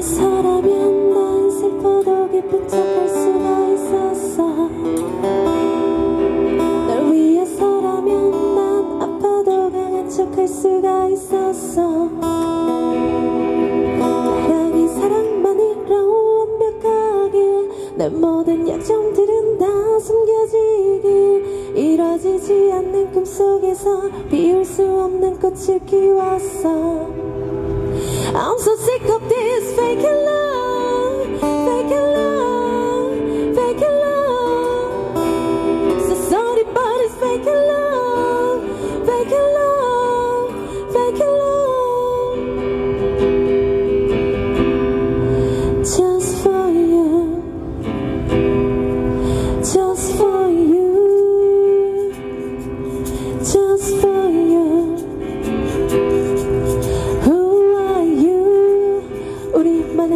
위해서라면 난 슬퍼도 기쁜 척할 수가 있었어. 널 위해서라면 난 아파도 강한 척할 수가 있었어. 사랑이 사랑만으로 완벽하길 내 모든 약점들은 다 숨겨지길. 이뤄지지 않는 꿈속에서 피울 수 없는 꽃을 키웠어 I'm so sick of this fake love,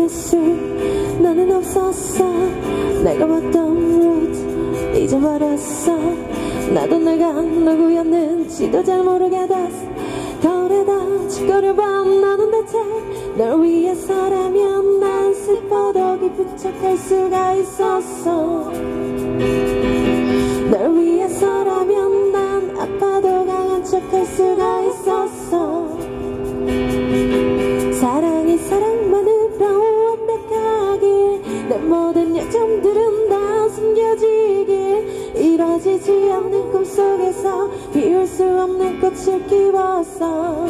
수 나는 없었어. 내가 봤던 route 잊어버렸어. 나도 내가 누구였는지도 잘 모르게 됐어. 거울에다 짓거려봐 나는 대체 널 위해서라면 난 슬퍼도 기쁜 척할 수가 있었어. 널 위해서라면 난 아파도 강한 척할 수가 있었어. 사랑 꿈속에서 피울 수 없는 꽃을 키웠어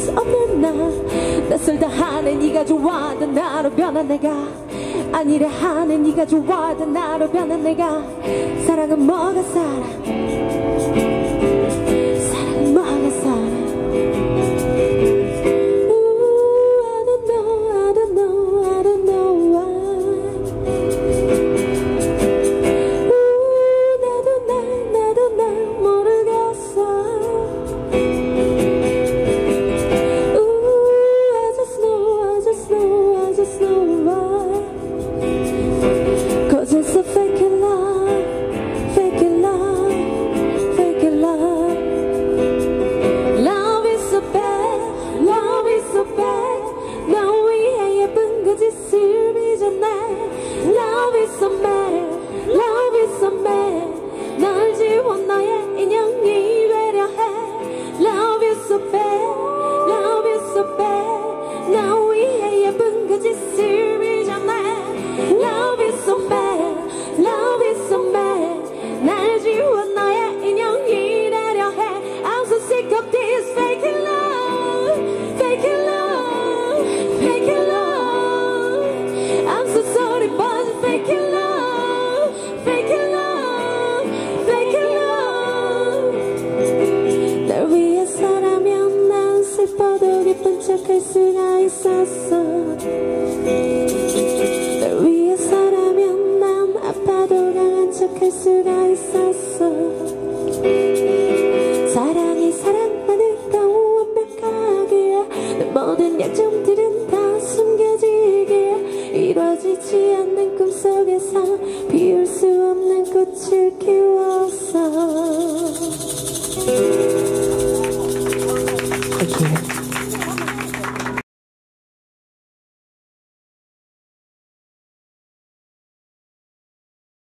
수 없는 나. 낯설다 하네 네가 좋아하던 나로 변한 내가. 아니래 하네 네가 좋아하던 나로 변한 내가. 사랑은 뭐가 사랑 수가 있었어. 널 위해서라면 마음 아파도 강한 척할 수가 있었어. 사랑이 사랑만으로 완벽하기야 모든 약점들은 다 숨겨지기야 이루어지지 않는 꿈속에서 피울 수 없는 꽃을 키웠어. Thank you.